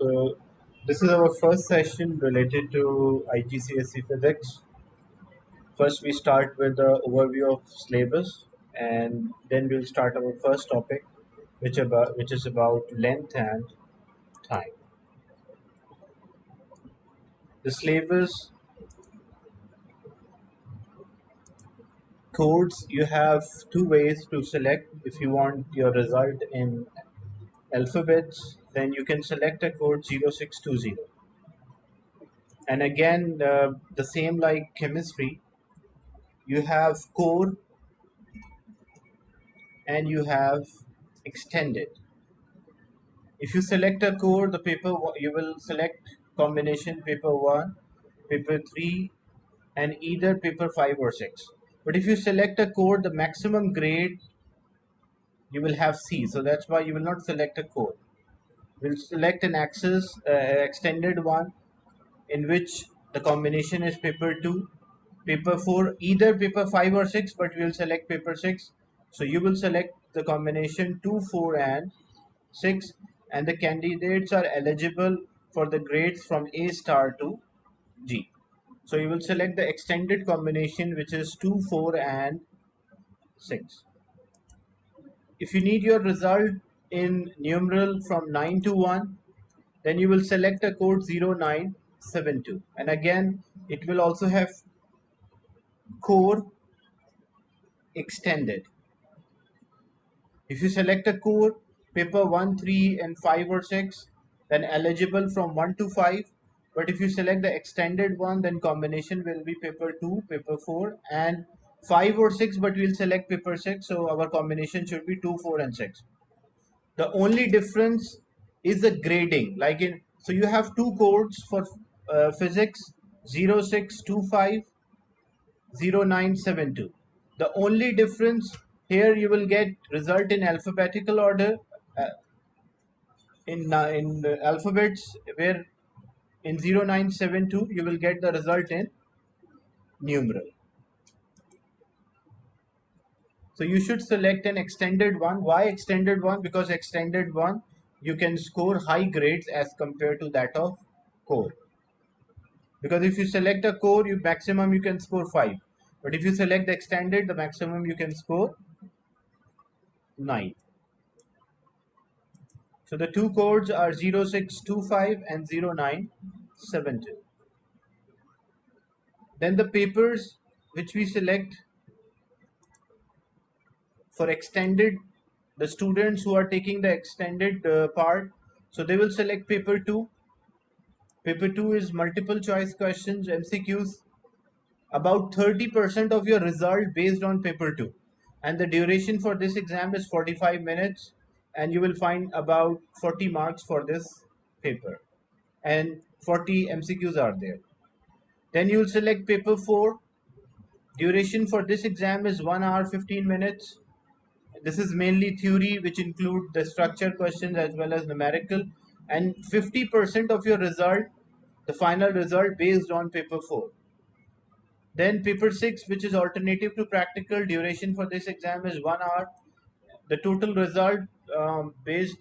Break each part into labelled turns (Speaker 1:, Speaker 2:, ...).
Speaker 1: So this is our first session related to IGCSE physics. First we start with the overview of syllabus and then we'll start our first topic which about which is about length and time. The syllabus codes you have two ways to select if you want your result in alphabets then you can select a code 0620 and again uh, the same like chemistry. You have core and you have extended. If you select a core the paper you will select combination paper 1 paper 3 and either paper 5 or 6 but if you select a core the maximum grade you will have C. So that's why you will not select a core we'll select an axis uh, extended one in which the combination is paper 2 paper 4 either paper 5 or 6 but we'll select paper 6 so you will select the combination 2 4 and 6 and the candidates are eligible for the grades from A star to G. So you will select the extended combination which is 2 4 and 6 if you need your result in numeral from 9 to 1 then you will select a code 0972 and again it will also have core extended. If you select a core paper 1 3 and 5 or 6 then eligible from 1 to 5 but if you select the extended one then combination will be paper 2 paper 4 and 5 or 6 but we'll select paper 6 so our combination should be 2 4 and 6 the only difference is the grading. Like in so you have two codes for uh, physics 0625 0972 the only difference here you will get result in alphabetical order uh, in uh, in alphabets where in 0972 you will get the result in numeral so you should select an extended one. Why extended one? Because extended one, you can score high grades as compared to that of core. Because if you select a core, you maximum you can score 5. But if you select the extended, the maximum you can score 9. So the two codes are 0625 and 0972. Then the papers which we select for extended the students who are taking the extended uh, part so they will select paper 2 paper 2 is multiple choice questions mcqs about 30% of your result based on paper 2 and the duration for this exam is 45 minutes and you will find about 40 marks for this paper. And 40 mcqs are there. Then you will select paper 4 duration for this exam is 1 hour 15 minutes this is mainly theory which include the structure questions as well as numerical. And 50% of your result the final result based on paper 4 then paper 6 which is alternative to practical duration for this exam is 1 hour. The total result um, based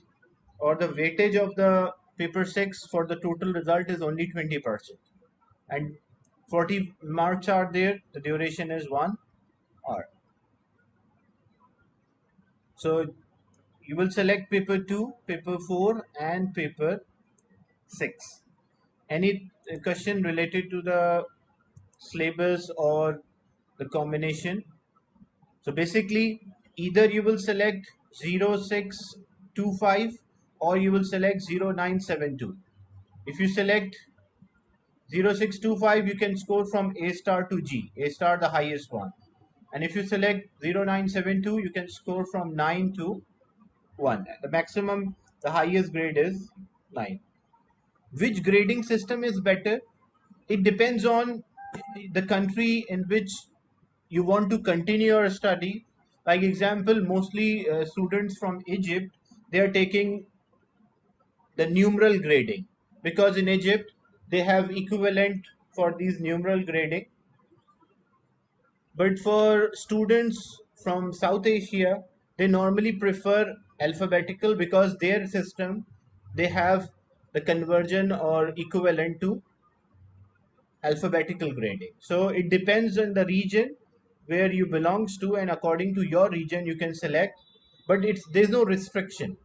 Speaker 1: or the weightage of the paper 6 for the total result is only 20% and 40 marks are there. The duration is 1 hour so you will select paper 2, paper 4 and paper 6. Any uh, question related to the syllabus or the combination? So basically either you will select 0625 or you will select 0972. If you select 0625 you can score from A star to G, A star the highest one and if you select 0972 you can score from 9 to 1 the maximum the highest grade is 9 which grading system is better? It depends on the country in which you want to continue your study. Like example mostly uh, students from egypt they are taking the numeral grading. Because in egypt they have equivalent for these numeral grading but for students from South Asia, they normally prefer alphabetical because their system, they have the conversion or equivalent to alphabetical grading. So it depends on the region where you belongs to and according to your region you can select but it's there's no restriction.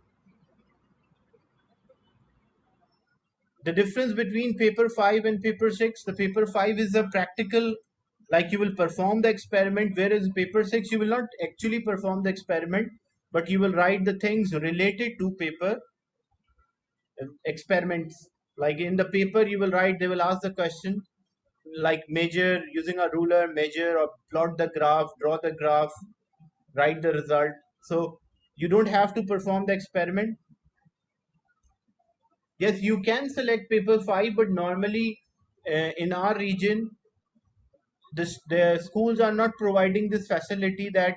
Speaker 1: The difference between paper 5 and paper 6, the paper 5 is a practical like you will perform the experiment whereas paper 6 you will not actually perform the experiment but you will write the things related to paper uh, experiments. Like in the paper you will write they will ask the question like measure using a ruler measure or plot the graph draw the graph write the result. So you don't have to perform the experiment. Yes you can select paper 5 but normally uh, in our region this the schools are not providing this facility that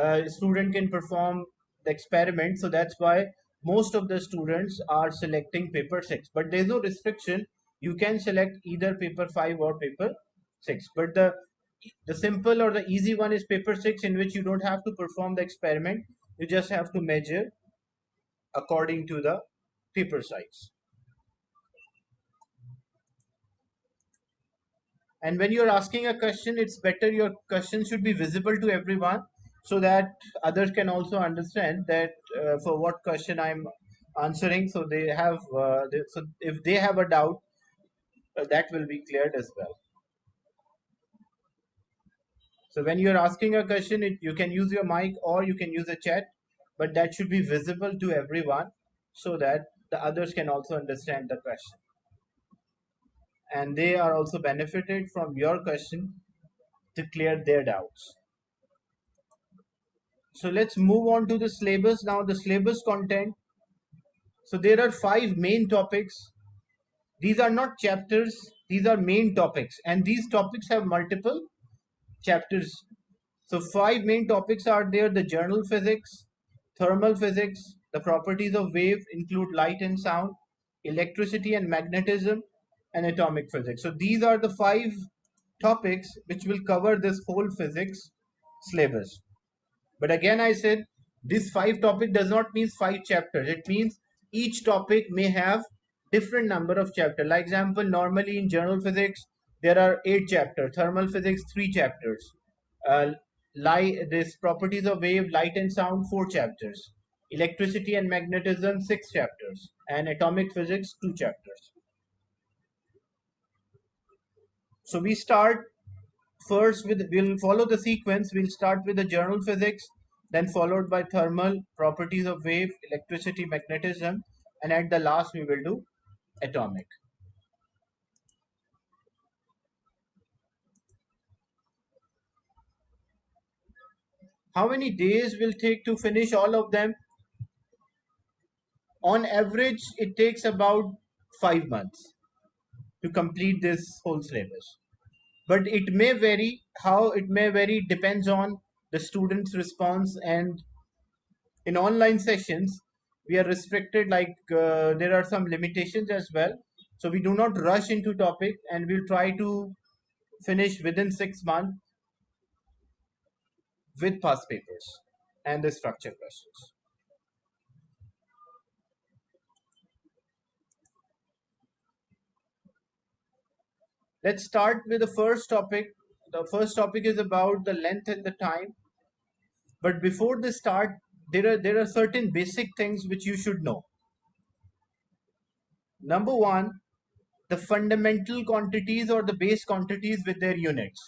Speaker 1: uh, student can perform the experiment. So that's why most of the students are selecting paper 6 but there's no restriction. You can select either paper 5 or paper 6 but the the simple or the easy one is paper 6 in which you don't have to perform the experiment. You just have to measure according to the paper size and when you're asking a question it's better your question should be visible to everyone so that others can also understand that uh, for what question i'm answering. So they have uh, they, so if they have a doubt uh, that will be cleared as well. So when you're asking a question it, you can use your mic or you can use a chat but that should be visible to everyone so that the others can also understand the question and they are also benefited from your question to clear their doubts. So let's move on to the syllabus now. The syllabus content. So there are five main topics. These are not chapters. These are main topics, and these topics have multiple chapters. So five main topics are there: the general physics, thermal physics, the properties of wave include light and sound, electricity and magnetism, and atomic physics. So these are the five topics which will cover this whole physics syllabus. But again, I said this five topic does not mean five chapters. It means each topic may have different number of chapters. Like example, normally in general physics, there are eight chapters. Thermal physics, three chapters. Uh, light, this properties of wave, light and sound, four chapters. Electricity and magnetism, six chapters. And atomic physics, two chapters. So we start first with, we'll follow the sequence. We'll start with the general physics, then followed by thermal, properties of wave, electricity, magnetism, and at the last we will do atomic. How many days will take to finish all of them? On average, it takes about five months to complete this whole syllabus but it may vary how it may vary depends on the student's response. And in online sessions we are restricted like uh, there are some limitations as well. So we do not rush into topic and we'll try to finish within six months with past papers and the structure questions let's start with the first topic. The first topic is about the length and the time. But before this start, there are there are certain basic things which you should know. Number one, the fundamental quantities or the base quantities with their units.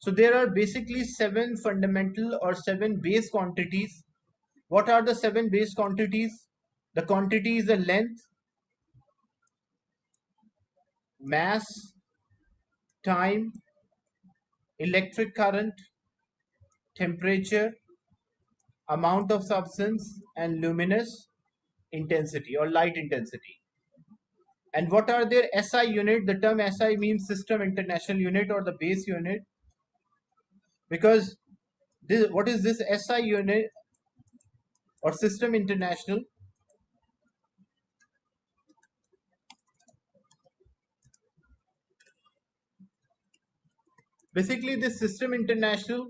Speaker 1: So there are basically seven fundamental or seven base quantities. What are the seven base quantities? The quantity is the length, mass, time, electric current, temperature, amount of substance, and luminous intensity or light intensity. And what are their SI unit? The term SI means System International Unit or the base unit. Because this, what is this SI unit or System International? Basically this system international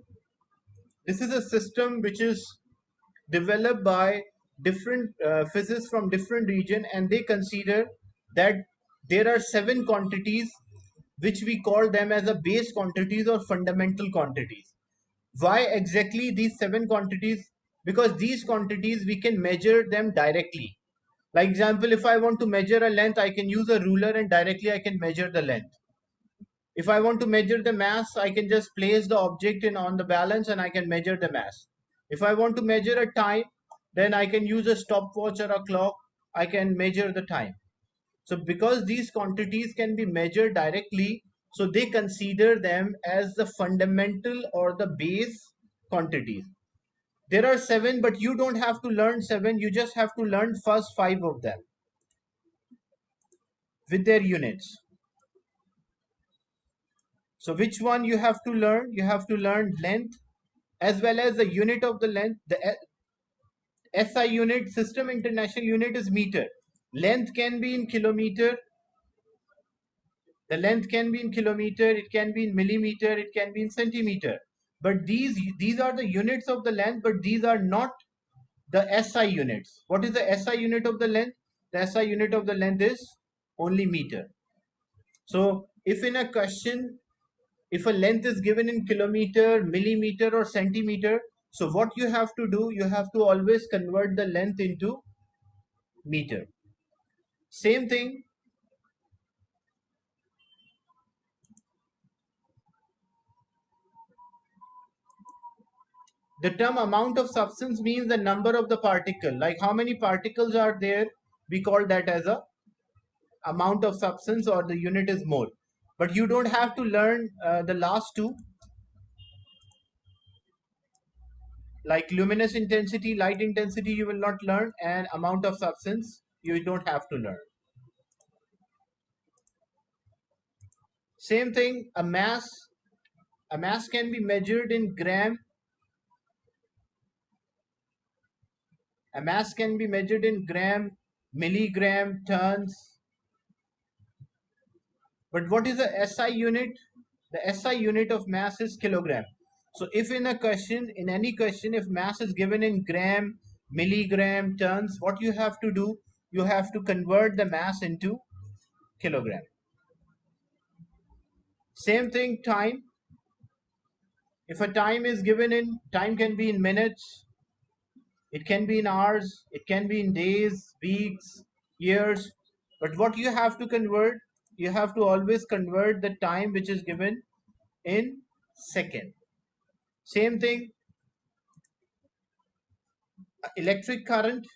Speaker 1: this is a system which is developed by different uh, physicists from different region and they consider that there are seven quantities which we call them as a base quantities or fundamental quantities. Why exactly these seven quantities? Because these quantities we can measure them directly. Like example if i want to measure a length i can use a ruler and directly i can measure the length if I want to measure the mass, I can just place the object in on the balance and I can measure the mass. If I want to measure a time, then I can use a stopwatch or a clock. I can measure the time. So because these quantities can be measured directly, so they consider them as the fundamental or the base quantities. There are seven, but you don't have to learn seven. You just have to learn first five of them with their units. So which one you have to learn? You have to learn length as well as the unit of the length. The SI unit, System International Unit is meter. Length can be in kilometer. The length can be in kilometer. It can be in millimeter. It can be in centimeter. But these, these are the units of the length, but these are not the SI units. What is the SI unit of the length? The SI unit of the length is only meter. So if in a question if a length is given in kilometer, millimeter or centimeter, so what you have to do, you have to always convert the length into meter. Same thing. The term amount of substance means the number of the particle. Like how many particles are there, we call that as a amount of substance or the unit is mole but you don't have to learn uh, the last two. Like luminous intensity light intensity you will not learn and amount of substance you don't have to learn. Same thing a mass a mass can be measured in gram. A mass can be measured in gram milligram tons but what is the SI unit? The SI unit of mass is kilogram. So if in a question, in any question, if mass is given in gram, milligram, tons, what you have to do? You have to convert the mass into kilogram. Same thing, time. If a time is given in, time can be in minutes, it can be in hours, it can be in days, weeks, years. But what you have to convert? You have to always convert the time which is given in second. Same thing electric current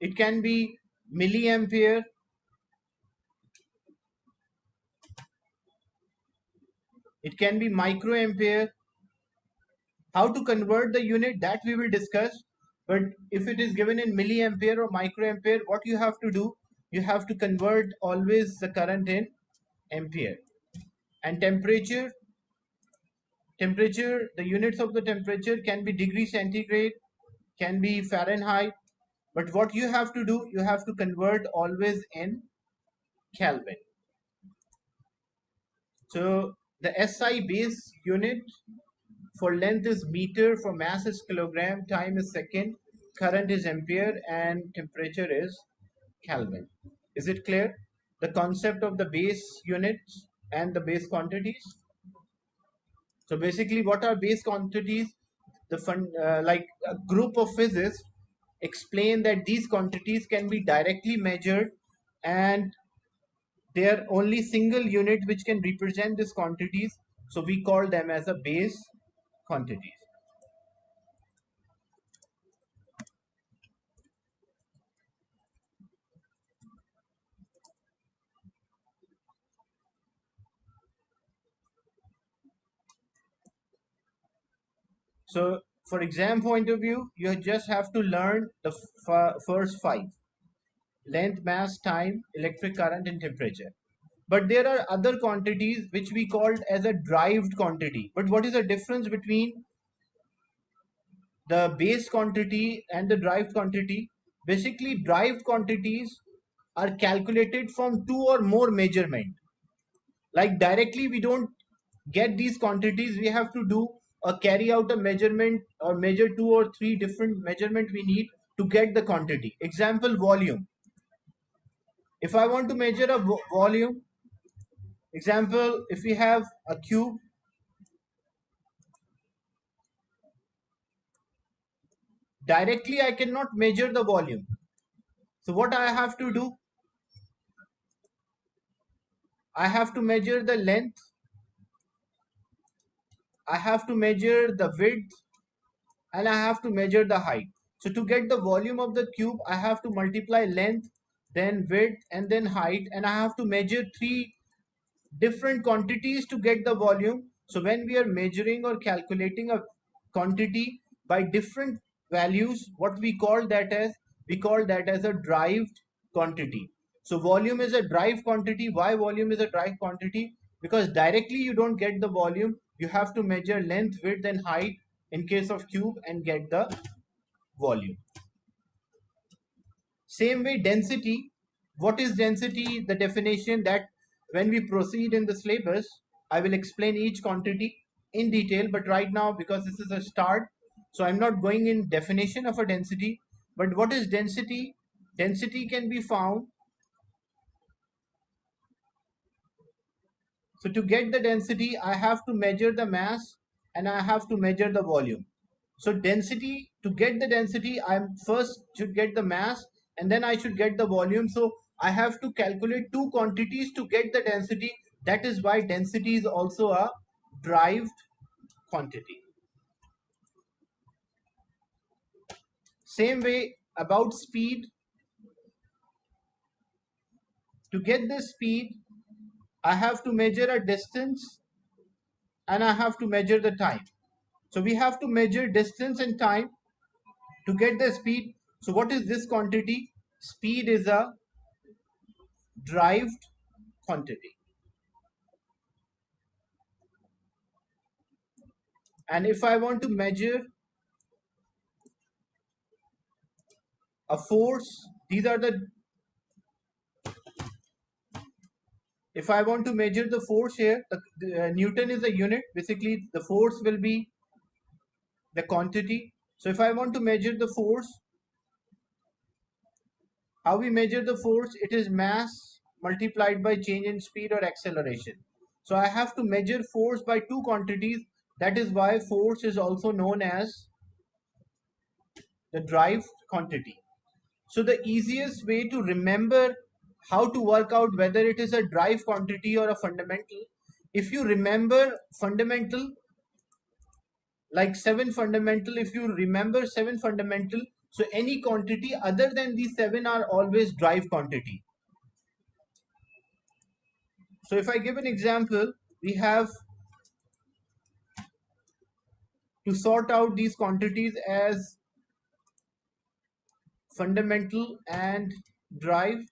Speaker 1: it can be milliampere. It can be microampere. How to convert the unit that we will discuss. But if it is given in milliampere or microampere what you have to do you have to convert always the current in ampere and temperature temperature the units of the temperature can be degree centigrade can be fahrenheit. But what you have to do you have to convert always in kelvin. So the SI base unit for length is meter for mass is kilogram time is second current is ampere and temperature is Kelvin. Is it clear? The concept of the base units and the base quantities. So basically what are base quantities? The fun, uh, like a group of physicists explain that these quantities can be directly measured and they are only single unit which can represent these quantities. So we call them as a base quantities. So for exam point of view, you just have to learn the first five. Length, mass, time, electric current and temperature. But there are other quantities which we called as a derived quantity. But what is the difference between the base quantity and the derived quantity? Basically, derived quantities are calculated from two or more measurement. Like directly we don't get these quantities, we have to do or carry out a measurement or measure two or three different measurement we need to get the quantity. Example, volume. If I want to measure a vo volume, example, if we have a cube, directly I cannot measure the volume. So what I have to do? I have to measure the length. I have to measure the width and I have to measure the height. So to get the volume of the cube, I have to multiply length, then width and then height and I have to measure three different quantities to get the volume. So when we are measuring or calculating a quantity by different values, what we call that as, we call that as a derived quantity. So volume is a derived quantity. Why volume is a derived quantity? Because directly you don't get the volume. You have to measure length, width and height in case of cube and get the volume. Same way density. What is density? The definition that when we proceed in the syllabus, I will explain each quantity in detail. But right now, because this is a start, so I'm not going in definition of a density. But what is density? Density can be found. So to get the density, I have to measure the mass and I have to measure the volume. So density, to get the density, I first should get the mass and then I should get the volume. So I have to calculate two quantities to get the density. That is why density is also a derived quantity. Same way about speed. To get the speed, I have to measure a distance and I have to measure the time. So we have to measure distance and time to get the speed. So what is this quantity? Speed is a derived quantity. And if I want to measure a force, these are the if I want to measure the force here, the, the uh, Newton is a unit. Basically, the force will be the quantity. So if I want to measure the force, how we measure the force? It is mass multiplied by change in speed or acceleration. So I have to measure force by two quantities. That is why force is also known as the drive quantity. So the easiest way to remember how to work out whether it is a drive quantity or a fundamental. If you remember fundamental, like 7 fundamental, if you remember 7 fundamental, so any quantity other than these 7 are always drive quantity. So if I give an example, we have to sort out these quantities as fundamental and derived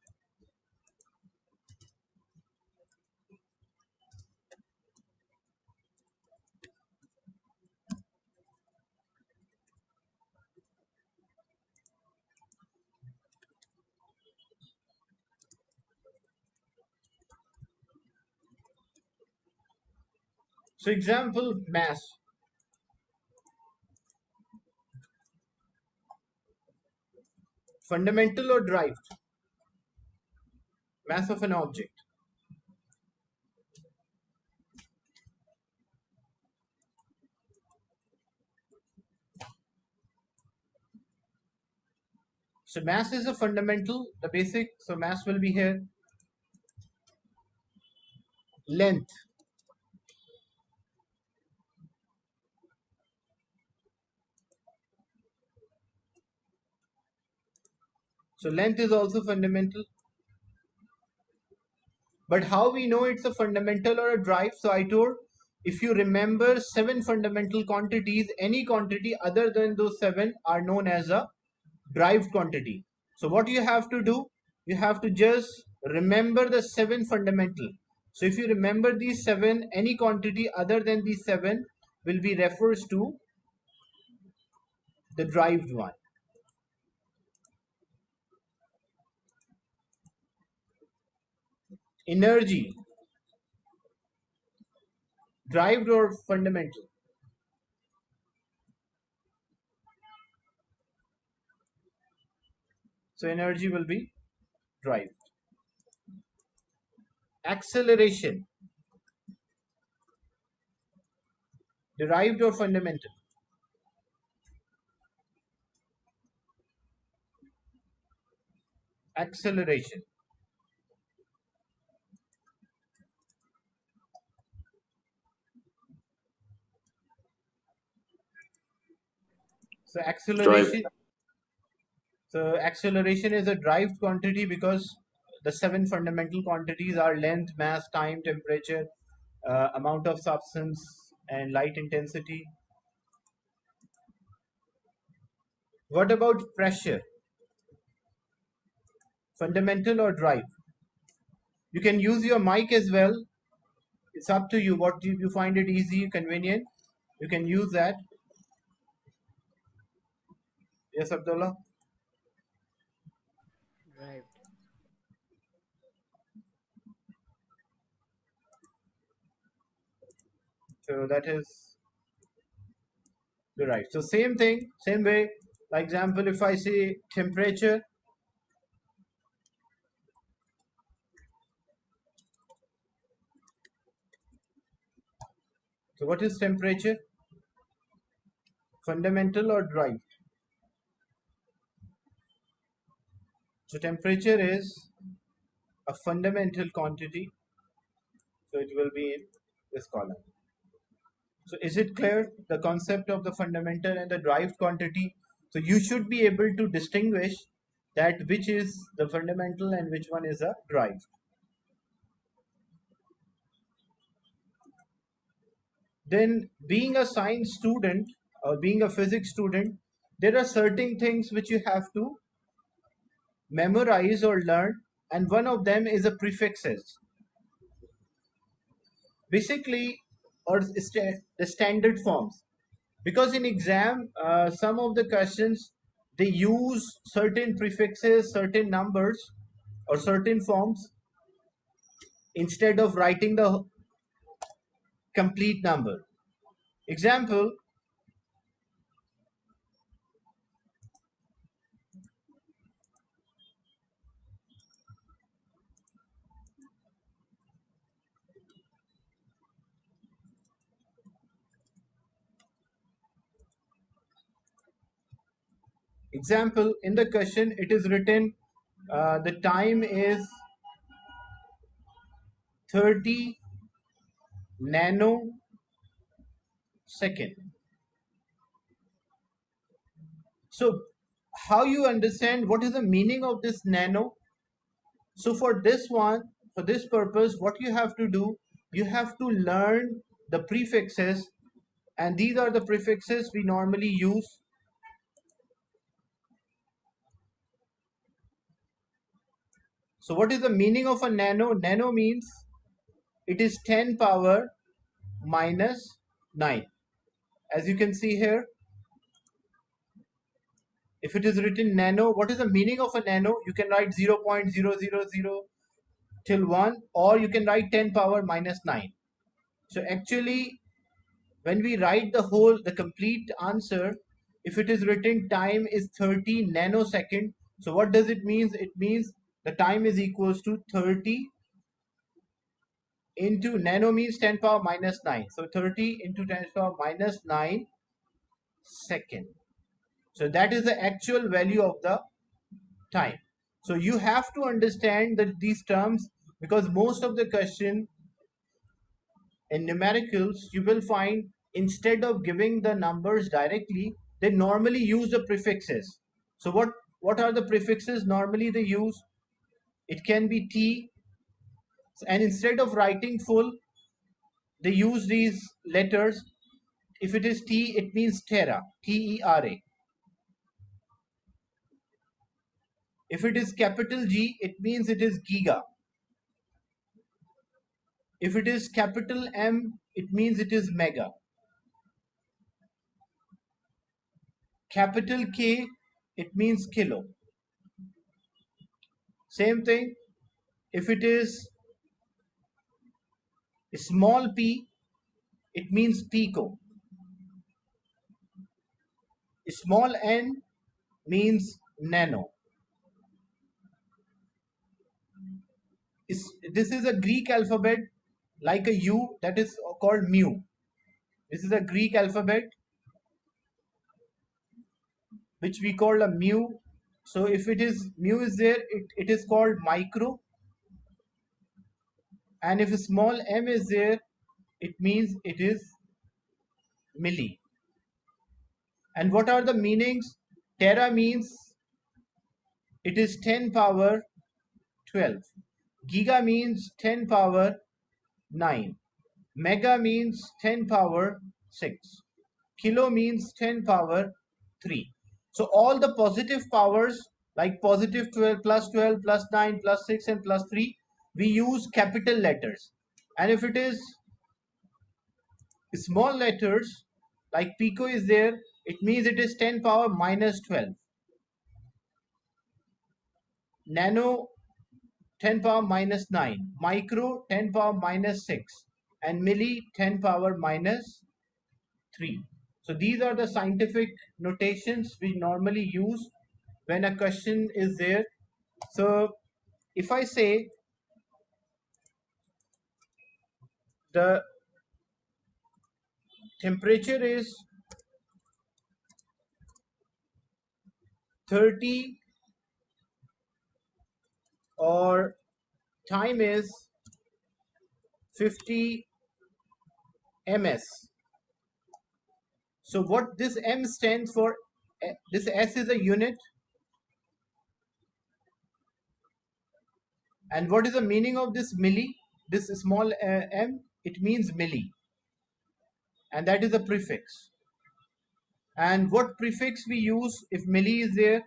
Speaker 1: So example, mass. Fundamental or derived? Mass of an object. So mass is a fundamental, the basic, so mass will be here. Length. So length is also fundamental. But how we know it's a fundamental or a drive? So I told if you remember seven fundamental quantities, any quantity other than those seven are known as a drive quantity. So what you have to do, you have to just remember the seven fundamental. So if you remember these seven, any quantity other than these seven will be refers to the derived one. Energy derived or fundamental So energy will be derived. Acceleration. Derived or fundamental? Acceleration. So acceleration.
Speaker 2: Drive.
Speaker 1: So acceleration is a derived quantity because the seven fundamental quantities are length, mass, time, temperature, uh, amount of substance, and light intensity. What about pressure? Fundamental or drive? You can use your mic as well. It's up to you. What do you find it easy, convenient? You can use that. Yes, Abdullah.
Speaker 3: Right.
Speaker 1: So that is right. So same thing, same way. Like example, if I say temperature, so what is temperature? Fundamental or derived? So temperature is a fundamental quantity. So it will be in this column. So is it clear the concept of the fundamental and the derived quantity? So you should be able to distinguish that which is the fundamental and which one is a derived. Then being a science student or being a physics student, there are certain things which you have to memorize or learn and one of them is the prefixes. Basically or sta- the standard forms because in exam uh, some of the questions they use certain prefixes certain numbers or certain forms instead of writing the complete number example example in the question it is written uh, the time is 30 nano second so how you understand what is the meaning of this nano? So for this one for this purpose what you have to do you have to learn the prefixes and these are the prefixes we normally use So what is the meaning of a nano? Nano means it is 10 power minus 9. As you can see here, if it is written nano, what is the meaning of a nano? You can write 0 0.000 till 1 or you can write 10 power minus 9. So actually, when we write the whole, the complete answer, if it is written time is 30 nanosecond, so what does it mean? It means the time is equals to 30 into nano means 10 power minus 9 so 30 into 10 power minus 9 second. So that is the actual value of the time. So you have to understand that these terms because most of the question in numericals you will find instead of giving the numbers directly they normally use the prefixes. So what what are the prefixes normally they use it can be T. And instead of writing full they use these letters. If it is T it means tera T-E-R-A if it is capital G it means it is giga. If it is capital M it means it is mega. Capital K it means kilo same thing, if it is small p, it means pico. Small n means nano. This is a Greek alphabet like a U that is called mu. This is a Greek alphabet which we call a mu so if it is mu is there, it, it is called micro. And if a small m is there, it means it is milli. And what are the meanings? Tera means it is 10 power 12. Giga means 10 power 9. Mega means 10 power 6. Kilo means 10 power 3. So all the positive powers like positive 12 plus 12 plus 9 plus 6 and plus 3 we use capital letters. And if it is small letters like pico is there it means it is 10 power minus 12 nano 10 power minus 9 micro 10 power minus 6 and milli 10 power minus 3 so these are the scientific notations we normally use when a question is there. So if i say the temperature is 30 or time is 50 ms so what this m stands for eh, this s is a unit. And what is the meaning of this milli this small uh, m? It means milli. And that is a prefix. And what prefix we use if milli is there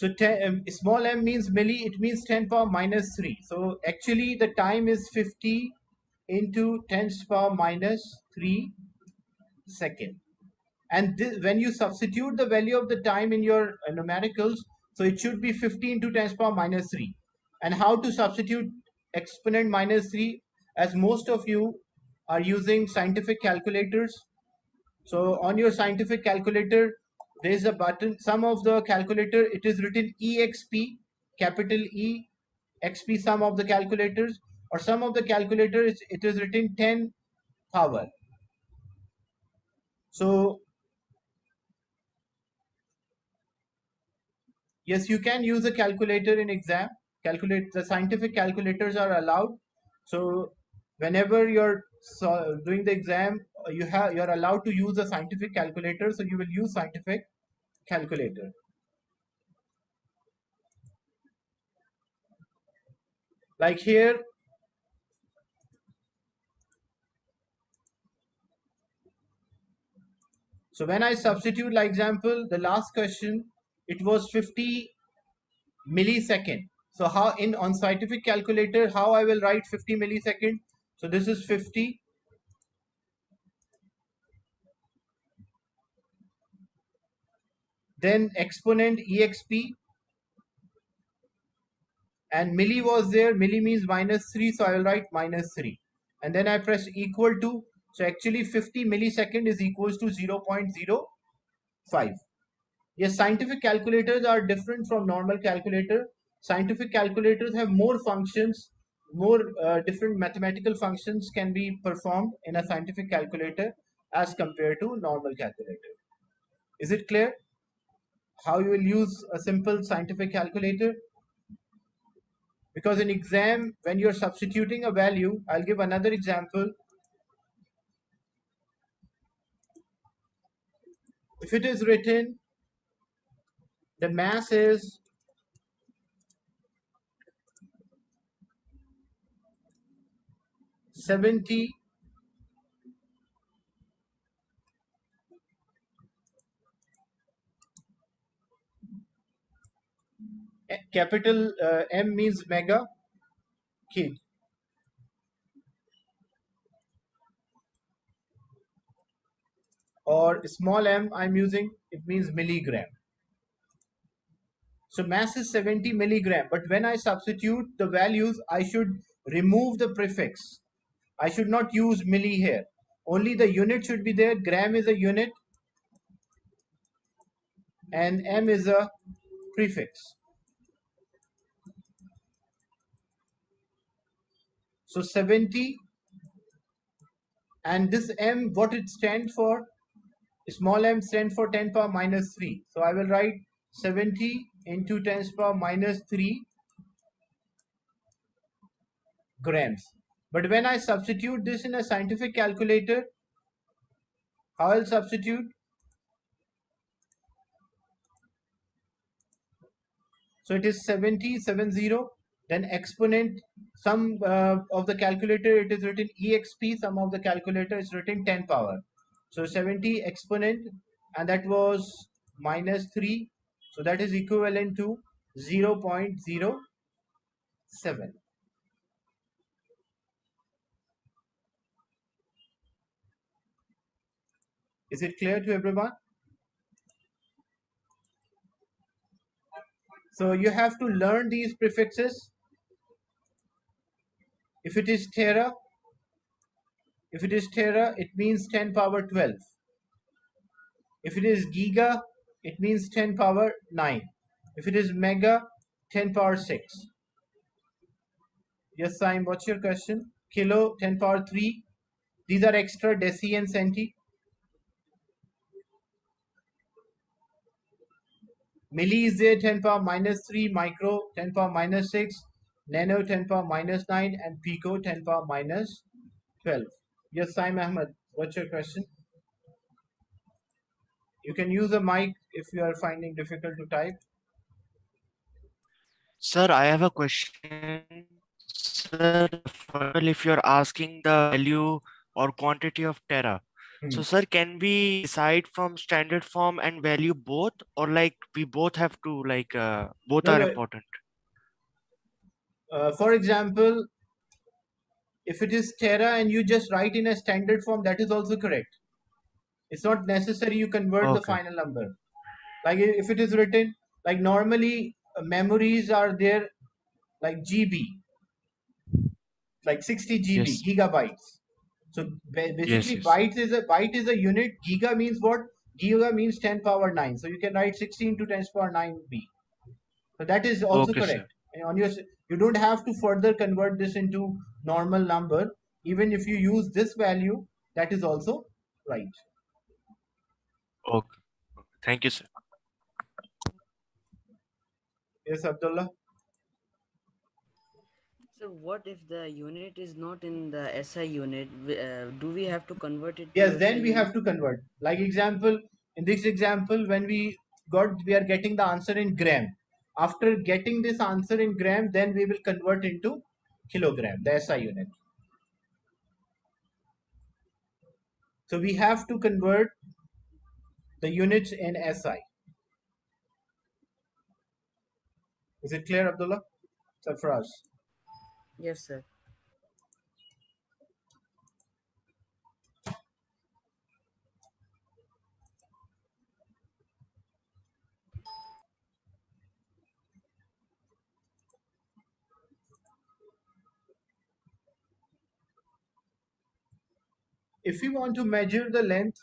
Speaker 1: so um, small m means milli it means 10 power minus 3 so actually the time is 50 into 10 power minus 3 second. And this, when you substitute the value of the time in your uh, numericals so it should be 50 into 10 power minus 3 and how to substitute exponent minus 3 as most of you are using scientific calculators. So on your scientific calculator there is a button some of the calculator it is written exp capital e xp some of the calculators or some of the calculators it is written 10 power. So yes you can use a calculator in exam. Calculate the scientific calculators are allowed. So whenever you're doing the exam you have you're allowed to use a scientific calculator so you will use scientific calculator like here so when I substitute like example the last question it was 50 millisecond so how in on scientific calculator, how I will write 50 millisecond? So this is 50. Then exponent exp and milli was there. Milli means minus 3. So I will write minus 3. And then I press equal to. So actually 50 millisecond is equals to 0 0.05. Yes, scientific calculators are different from normal calculator scientific calculators have more functions more uh, different mathematical functions can be performed in a scientific calculator as compared to normal calculator. Is it clear? How you will use a simple scientific calculator? Because in exam when you're substituting a value i'll give another example. If it is written the mass is 70 capital uh, M means mega kid or small m I'm using it means milligram. So mass is 70 milligram but when I substitute the values I should remove the prefix I should not use milli here. Only the unit should be there. Gram is a unit. and m is a prefix. So 70 and this m what it stands for small m stands for 10 power minus 3 so I will write 70 into 10 power minus 3 grams but when I substitute this in a scientific calculator how I'll substitute so it is 70 70 then exponent some uh, of the calculator it is written exp some of the calculator is written 10 power. So 70 exponent and that was minus 3 so that is equivalent to 0 0.07 is it clear to everyone so you have to learn these prefixes if it is tera, if it is tera, it means 10 power 12. If it is giga, it means 10 power 9. If it is mega, 10 power 6. Yes, Saim, what's your question? Kilo, 10 power 3. These are extra deci and centi. Milli is there, 10 power minus 3. Micro, 10 power minus 6 nano 10 power minus 9 and pico 10 power minus 12 yes Saim Ahmed what's your question? You can use a mic if you are finding difficult to type.
Speaker 2: Sir i have a question. Sir if you're asking the value or quantity of tera hmm. so sir can we decide from standard form and value both or like we both have to like uh, both no, are no, important
Speaker 1: uh, for example, if it is tera and you just write in a standard form, that is also correct. It's not necessary you convert okay. the final number. Like if it is written, like normally uh, memories are there like GB, like 60 GB, yes. gigabytes. So basically yes, yes. bytes is a byte is a unit. Giga means what? Giga means 10 power 9. So you can write 16 to 10 power 9 B. So that is also okay, correct. Sir. On your you don't have to further convert this into normal number even if you use this value that is also right
Speaker 2: okay thank you sir
Speaker 1: yes abdullah
Speaker 3: so what if the unit is not in the SI unit? Uh, do we have to convert it?
Speaker 1: Yes, then SI we unit? have to convert. Like example, in this example, when we got, we are getting the answer in gram. After getting this answer in gram, then we will convert into kilogram, the SI unit. So we have to convert the units in SI. Is it clear, Abdullah? Safraz?
Speaker 3: Yes, sir.
Speaker 1: if you want to measure the length,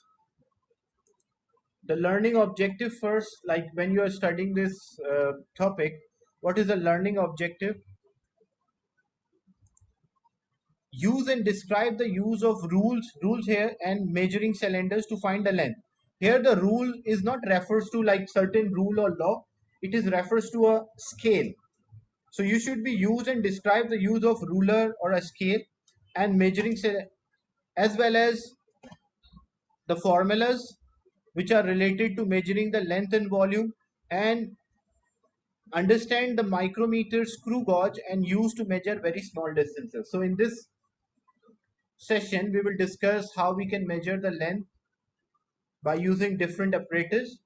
Speaker 1: the learning objective first, like when you are studying this uh, topic, what is the learning objective? Use and describe the use of rules, rules here and measuring cylinders to find the length. Here the rule is not refers to like certain rule or law. It is refers to a scale. So you should be use and describe the use of ruler or a scale and measuring as well as the formulas which are related to measuring the length and volume and understand the micrometer screw gauge and use to measure very small distances. So in this session, we will discuss how we can measure the length by using different apparatus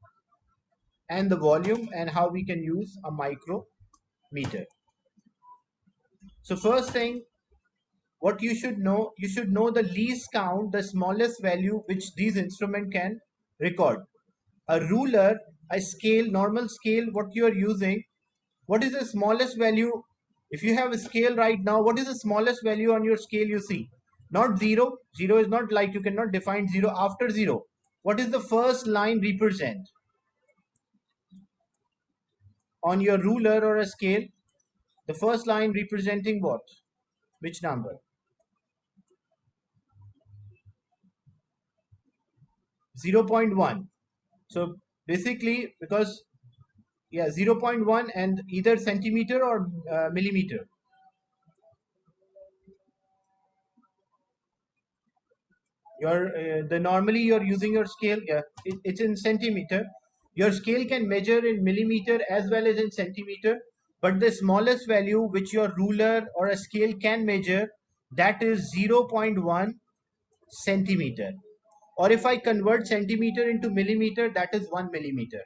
Speaker 1: and the volume and how we can use a micrometer. So first thing what you should know you should know the least count the smallest value which these instrument can record. A ruler a scale normal scale what you are using what is the smallest value? If you have a scale right now what is the smallest value on your scale you see not 0 0 is not like you cannot define zero after zero what is the first line represent on your ruler or a scale, the first line representing what? Which number? 0.1. So basically, because yeah, 0.1 and either centimeter or uh, millimeter. Your uh, the normally you're using your scale. Yeah, it, it's in centimeter. Your scale can measure in millimeter as well as in centimeter. But the smallest value which your ruler or a scale can measure that is 0.1 centimeter or if I convert centimeter into millimeter that is 1 millimeter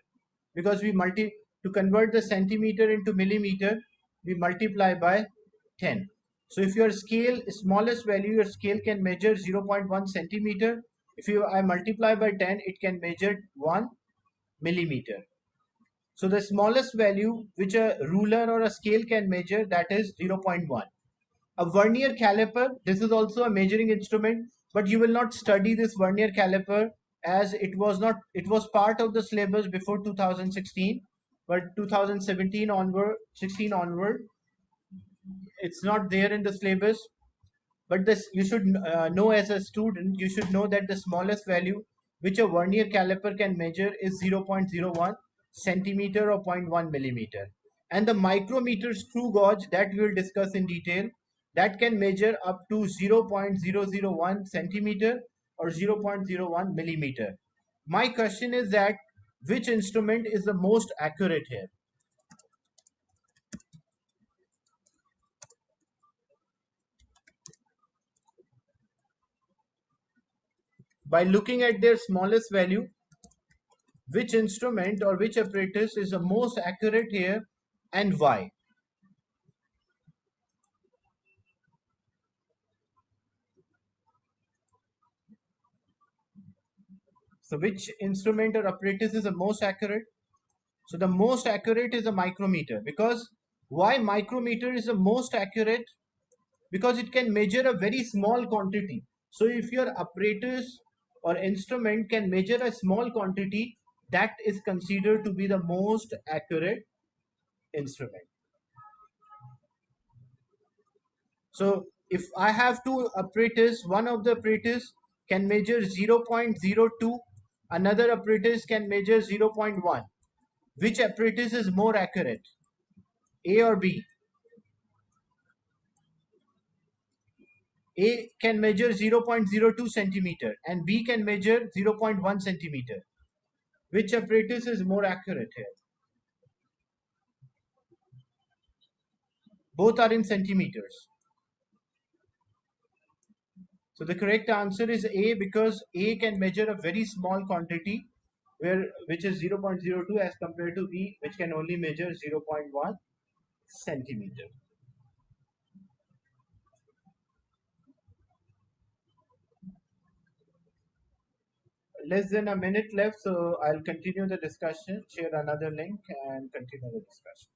Speaker 1: because we multi to convert the centimeter into millimeter we multiply by 10 so if your scale smallest value your scale can measure 0.1 centimeter. If you I multiply by 10 it can measure 1 millimeter. So the smallest value which a ruler or a scale can measure that is 0.1 a vernier caliper this is also a measuring instrument but you will not study this vernier caliper as it was not it was part of the syllabus before 2016 but 2017 onward 16 onward it's not there in the syllabus but this you should uh, know as a student you should know that the smallest value which a vernier caliper can measure is 0.01 centimeter or 0.1 millimeter and the micrometer screw gauge that we will discuss in detail that can measure up to 0.001 centimeter or 0.01 millimeter. My question is that which instrument is the most accurate here? By looking at their smallest value, which instrument or which apparatus is the most accurate here and why? So which instrument or apparatus is the most accurate? So the most accurate is a micrometer because why micrometer is the most accurate? Because it can measure a very small quantity. So if your apparatus or instrument can measure a small quantity, that is considered to be the most accurate instrument. So if I have two apparatus, one of the apparatus can measure 0.02 Another apparatus can measure 0.1. Which apparatus is more accurate? A or B? A can measure 0.02 centimeter and B can measure 0.1 centimeter. Which apparatus is more accurate here? Both are in centimeters. So the correct answer is A because A can measure a very small quantity where which is 0.02 as compared to B which can only measure 0.1 centimeter. Less than a minute left so I'll continue the discussion, share another link and continue the discussion.